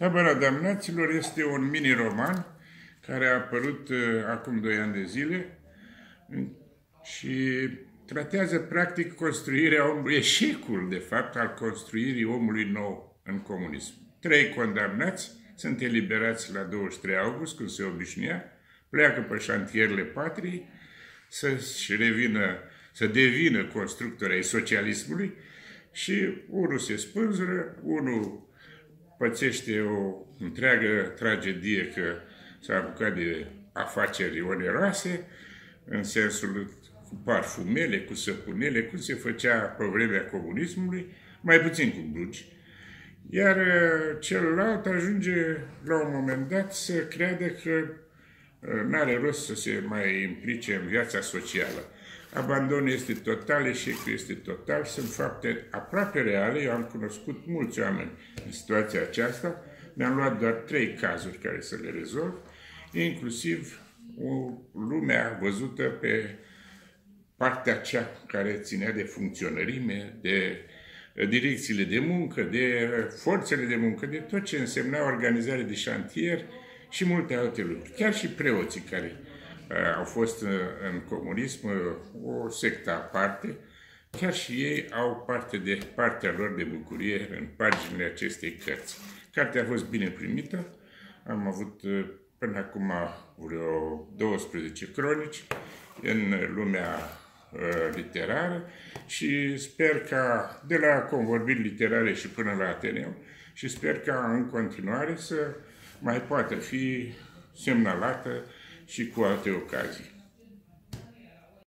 Tabăra damnaților este un mini-roman care a apărut uh, acum 2 ani de zile și tratează practic construirea omului, eșecul de fapt al construirii omului nou în comunism. Trei condamnați sunt eliberați la 23 august, când se obișnuia, pleacă pe șantierele patriei să-și revină, să devină constructori ai socialismului și unul se spânzură, unul pățește o întreagă tragedie că s-a apucat de afaceri oneroase, în sensul cu parfumele, cu săpunele, cum se făcea pe vremea comunismului, mai puțin cu blugi. Iar uh, celălalt ajunge la un moment dat să creadă că uh, nu are rost să se mai implice în viața socială. Abandonul este total, eșecul este total, sunt fapte aproape reale, eu am cunoscut mulți oameni în situația aceasta, mi-am luat doar trei cazuri care să le rezolv, inclusiv o lumea văzută pe partea cea care ținea de funcționărime, de direcțiile de muncă, de forțele de muncă, de tot ce însemna organizare de șantier și multe alte lucruri. Chiar și preoții care uh, au fost uh, în comunism uh, o sectă aparte, chiar și ei au parte de partea lor de bucurie în paginile acestei cărți. Cartea a fost bine primită, am avut până acum vreo 12 cronici în lumea uh, literară și sper ca de la convorbiri literare și până la Ateneu și sper ca în continuare să mai poată fi semnalată și cu alte ocazii.